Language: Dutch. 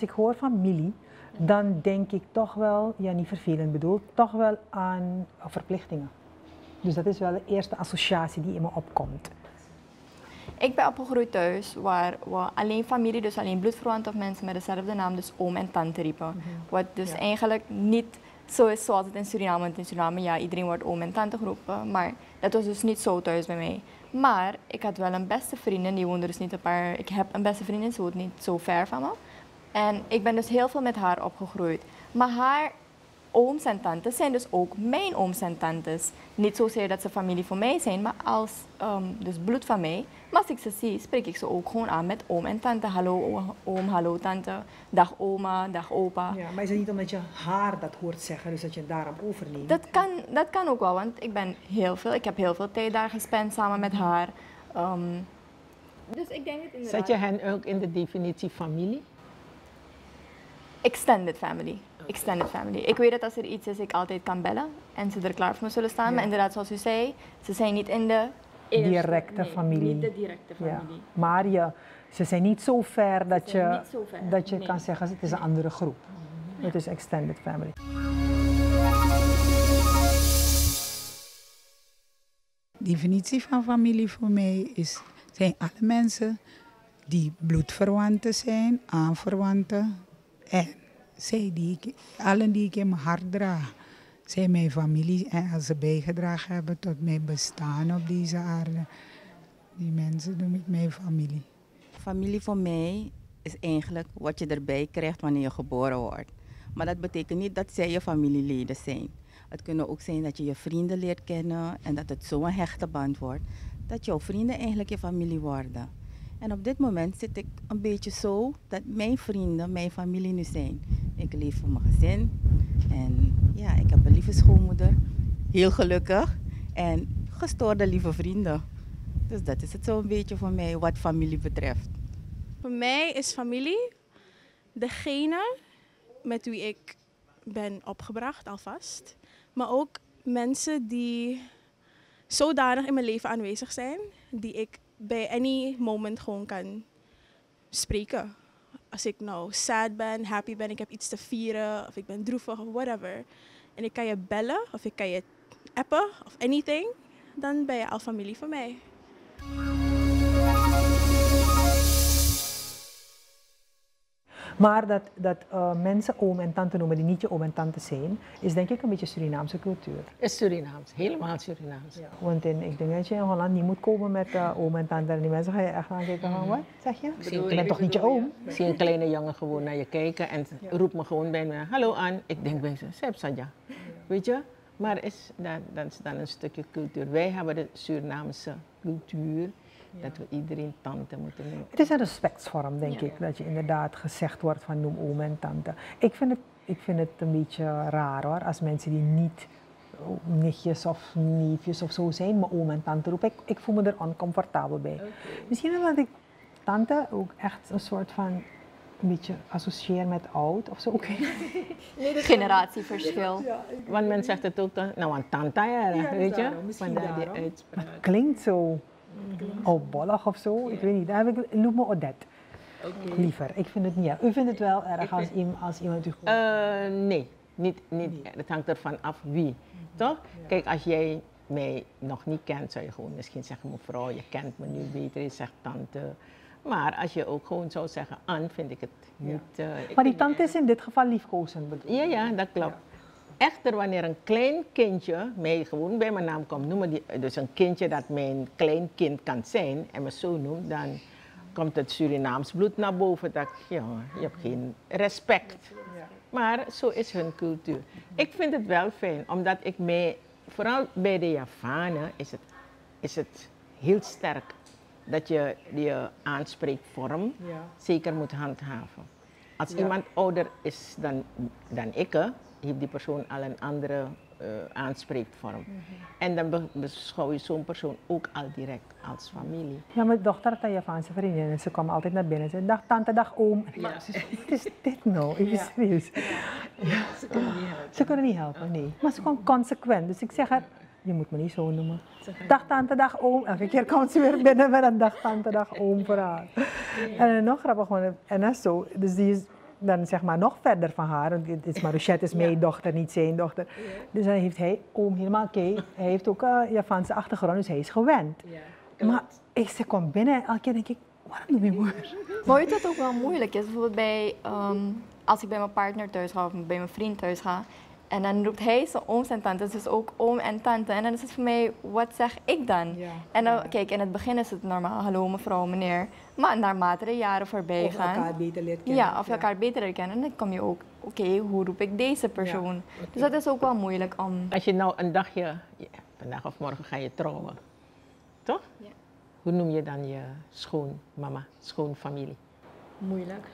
Als ik hoor familie, dan denk ik toch wel, ja niet vervelend bedoeld, toch wel aan verplichtingen. Dus dat is wel de eerste associatie die in me opkomt. Ik ben opgegroeid thuis waar we alleen familie, dus alleen bloedverwanten of mensen met dezelfde naam, dus oom en tante riepen. Wat dus eigenlijk niet zo is zoals het in Suriname. Want in Suriname, ja, iedereen wordt oom en tante geroepen. Maar dat was dus niet zo thuis bij mij. Maar ik had wel een beste vriendin, die woonde dus niet een paar... Ik heb een beste vriendin, ze woont niet zo ver van me. En ik ben dus heel veel met haar opgegroeid. Maar haar ooms en tantes zijn dus ook mijn ooms en tantes. Niet zozeer dat ze familie van mij zijn, maar als ehm, dus bloed van mij. Maar als ik ze zie, spreek ik ze ook gewoon aan met oom en tante. Hallo oom, hallo tante. Dag oma, dag opa. Ja, maar is het niet omdat je haar dat hoort zeggen, dus dat je het daarop overneemt? Dat kan, dat kan ook wel, want ik ben heel veel, ik heb heel veel tijd daar gespend samen met haar. Ehm, dus ik denk het inderdaad. Zet je hen ook in de definitie familie? Extended family. Extended family. Ik weet dat als er iets is, ik altijd kan bellen en ze er klaar voor me zullen staan. Maar inderdaad, zoals u zei, ze zijn niet in de directe familie. Niet de directe familie. Ja. Maar je, ze zijn niet zo ver dat je, Dat je kan zeggen, het is een andere groep. Het is extended family. De definitie van familie voor mij is, zijn alle mensen die bloedverwanten zijn, aanverwanten, en zij die ik, allen die ik in mijn hart draag, zijn mijn familie en als ze bijgedragen hebben tot mijn bestaan op deze aarde. Die mensen noem ik mijn familie. Familie voor mij is eigenlijk wat je erbij krijgt wanneer je geboren wordt. Maar dat betekent niet dat zij je familieleden zijn. Het kunnen ook zijn dat je je vrienden leert kennen en dat het zo'n hechte band wordt dat jouw vrienden eigenlijk je familie worden. En op dit moment zit ik een beetje zo dat mijn vrienden mijn familie nu zijn. Ik leef voor mijn gezin en ja, ik heb een lieve schoonmoeder, heel gelukkig en gestoorde lieve vrienden. Dus dat is het zo'n beetje voor mij wat familie betreft. Voor mij is familie degene met wie ik ben opgebracht alvast. Maar ook mensen die zodanig in mijn leven aanwezig zijn, die ik bij any moment gewoon kan spreken. Als ik nou sad ben, happy ben, ik heb iets te vieren, of ik ben droevig of whatever. En ik kan je bellen of ik kan je appen of anything, dan ben je al familie van mij. Maar dat, dat uh, mensen oom en tante noemen die niet je oom en tante zijn, is denk ik een beetje Surinaamse cultuur. Is Surinaams, helemaal Surinaams. Ja, want in, ik denk dat je in Holland niet moet komen met uh, oom en tante. En die mensen gaan je echt aankijken van, wat zeg je? Bedoel, je bent toch niet je oom? Ik zie een kleine jongen gewoon naar je kijken en ja. roept me gewoon bij me, hallo aan. Ik denk bij ze, Seb Sadja. Weet je? Maar is, dat, dat is dan een stukje cultuur. Wij hebben de Surinaamse cultuur. Dat we iedereen tante moeten noemen. Het is een respectsvorm, denk ik, dat je inderdaad gezegd wordt van noem oom en tante. Ik vind het, ik vind het een beetje raar hoor, als mensen die niet nichtjes of neefjes of zo zijn, maar oom en tante roepen. Ik, ik voel me er oncomfortabel bij. Misschien omdat ik tante ook echt een soort van een beetje associeer met oud of zo. nee, Generatieverschil. Ja, Want men zegt het ook, nou een tante, ja, weet je? Vandaar die uitspraak. Het klinkt zo bollig of zo. Ik weet niet. Daar heb ik, noem me Odette. Okay. Liever. Ik vind het niet. U vindt het wel erg als, iemand, als iemand u gewoon... Uh, nee, niet, niet. Het hangt ervan af wie. Toch? Kijk, als jij mij nog niet kent, zou je gewoon misschien zeggen, mevrouw, je kent me nu beter. Je zegt tante. Maar als je ook gewoon zou zeggen, Anne, vind ik het niet... Uh, maar die tante is in dit geval liefkozend bedoel Ja, ja, dat klopt. Echter, wanneer een klein kindje mij gewoon bij mijn naam komt noemen, die, dus een kindje dat mijn kleinkind kan zijn en me zo noemt, dan komt het Surinaams bloed naar boven. Dat ja, je hebt geen respect. Maar zo is hun cultuur. Ik vind het wel fijn, omdat ik mij, vooral bij de Javanen, is het, is het heel sterk dat je je aanspreekvorm zeker moet handhaven. Als iemand ouder is dan, dan ik, heeft die persoon al een andere uh, aanspreekvorm. Mm -hmm. En dan beschouw je zo'n persoon ook al direct als familie. Ja, mijn dochter had een Javaanse vriendin en ze kwam altijd naar binnen en zei, dag tante, dag oom. Ja. Wat is dit nou? Even ja. serieus. Ja. Ze kunnen niet helpen. Ze kunnen niet helpen, nee. Maar ze kwam consequent. Dus ik zeg haar, je moet me niet zo noemen. Dag tante, dag oom. Elke keer komt ze weer binnen met een dag tante, dag oom voor haar. En nog grappig, en dat is zo. Dus die is dan zeg maar nog verder van haar. Want het is is mijn dochter, niet zijn dochter. Dus dan heeft hij oom helemaal oké. Hij heeft ook een Javaanse achtergrond, dus hij is gewend. Maar ik ze kom binnen en elke keer denk ik, waarom doe je moeder? Maar wat ook wel moeilijk is? Bijvoorbeeld bij, ehm, als ik bij mijn partner thuis ga of bij mijn vriend thuis ga. En dan roept hij zijn ooms en tantes, dus ook oom en tante. En dan is het voor mij, wat zeg ik dan? En dan, kijk, in het begin is het normaal, hallo mevrouw, meneer. Maar naarmate de jaren voorbij Of gaan. elkaar beter leert kennen. Ja, of je elkaar beter leren kennen. Dan kom je ook, oké, hoe roep ik deze persoon? Dus dat is ook wel moeilijk om... Als je nou een dagje, ja, vandaag of morgen ga je trouwen, toch? Ja. Hoe noem je dan je schoonmama, schoonfamilie? Moeilijk.